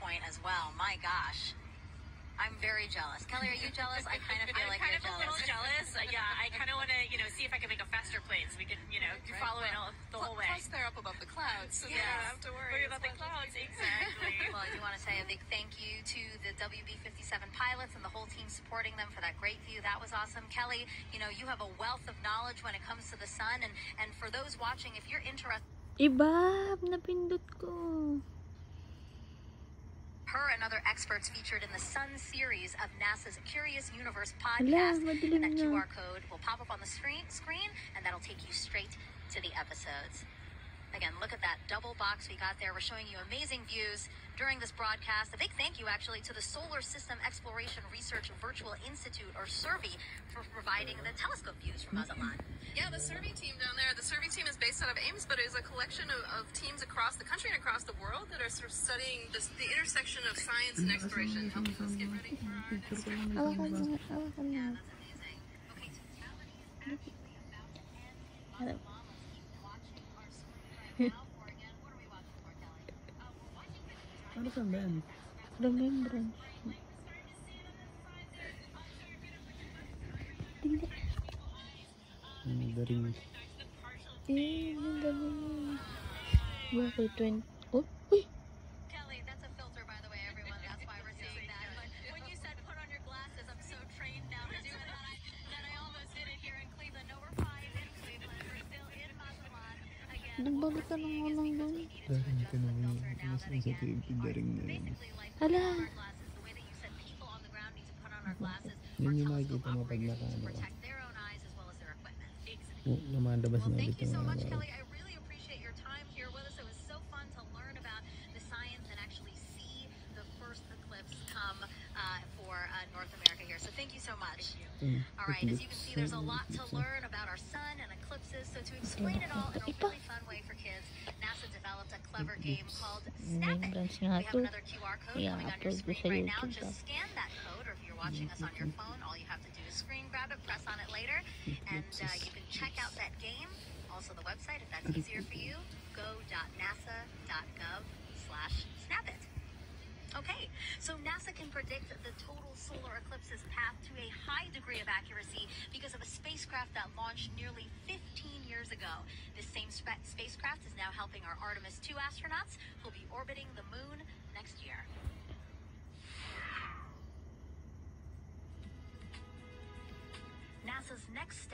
point as well. My gosh. I'm very jealous. Kelly, are you jealous? I kind of feel like I'm like kind you're of a little jealous. jealous. Uh, yeah, I kind of want to, you know, see if I can make a faster plane so we can, you know, Right, follow it all, the Pl- whole way. Plus, they're up above the clouds, so they Yes. don't have to worry. Worry about the clouds, exactly. Well, I do want to say a big thank you to the WB57 pilots and the whole team supporting them for that great view. That was awesome. Kelly, you know, you have a wealth of knowledge when it comes to the sun. And, and for those watching, if you're interested, Iba, napindot ko. Her and other experts featured in the Sun series of NASA's Curious Universe podcast. And that. QR code will pop up on the screen, screen, and that'll take you straight to the episodes. Again, look at that double box we got there. We're showing you amazing views during this broadcast. A big thank you, actually, to the Solar System Exploration Research Virtual Institute, or SERVI, for providing the telescope views from Mazatlan. Yeah, the SERVI team down there. The SERVI team is based out of Ames, but it is a collection of, of teams across the country and across the world that are sort of studying this, the intersection of science and exploration, helping us get ready for our next mission. Awakan mo, awakan mo. Yeah, that's amazing. Okay, totality is actually about Ano sa Ben? Remembrance. Tingnan. Ano ba rin? Eh, ang dami. Bakit 20? Oh, uy! Nagbalik ka ng we're walang doon. needed to Daring put ka on naman. the filter now Mas that sensitive again, yung daring na yan. basically like Ala. our glasses, the way that you said people on the ground need to put on our glasses. Yun our yung telescope makikita mo pag operators need to nakaano ka. protect their own eyes as well as their equipment. Yung lumalabas Well, na thank ulit you yung so ano much, ko. Kelly. I really appreciate your time here with us. It was so fun to learn about the science and actually see the first eclipse come uh, for uh, North America here. So thank you so much. Mm, All right, as you can eclipse, see, there's a ano, lot to eclipse. learn about our sun. So to explain it all in a really fun way for kids, NASA developed a clever game called Snap It. We have another QR code coming on your screen right now. Just scan that code, or if you're watching us on your phone, all you have to do is screen grab it, press on it later, and uh, you can check out that game. Also, the website, if that's easier for you, go.nasa.gov slash snapit. Okay, so NASA can predict the total solar eclipse's path to a high degree of accuracy because of a spacecraft that launched nearly 15 years ago. This same spa- spacecraft is now helping our Artemis 2 astronauts who'll be orbiting the moon next year. NASA's next step